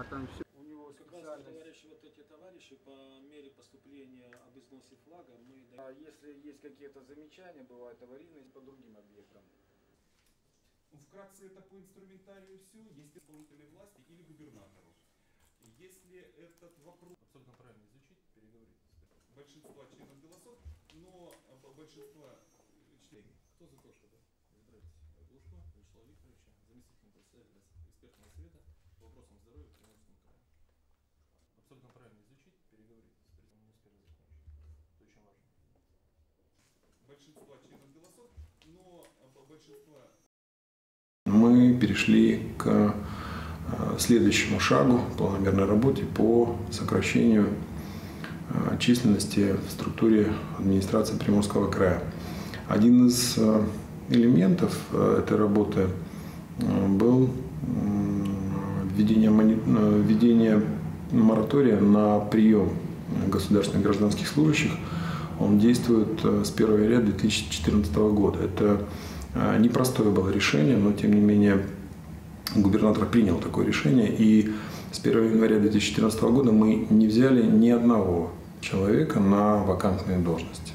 А там все. У него Как раз, специальность. товарищи, вот эти товарищи, по мере поступления об износе флага, мы А если есть какие-то замечания, бывают аварийные по другим объектам. Вкратце это по инструментарию все. Есть исполнительной власти или губернатору. Если этот вопрос Абсолютно правильно изучить, переговорить. большинства членов голосов, но б- большинства членов Кто за то, чтобы избрать Глушко Вячеслава Викторовича заместителем председателя экспертного совета вопросам здоровья Приморском крае? Абсолютно правильно изучить, переговорить. с президентом, не успели закончить. Это очень важно. большинства членов голосов, но б- большинства мы перешли к э, следующему шагу планомерной работе по сокращению э, численности в структуре администрации Приморского края. Один из э, элементов этой работы был введение, э, введение моратория на прием государственных гражданских служащих. Он действует э, с 1 января 2014 года. Это э, непростое было решение, но тем не менее губернатор принял такое решение. И с 1 января 2014 года мы не взяли ни одного человека на вакантные должности.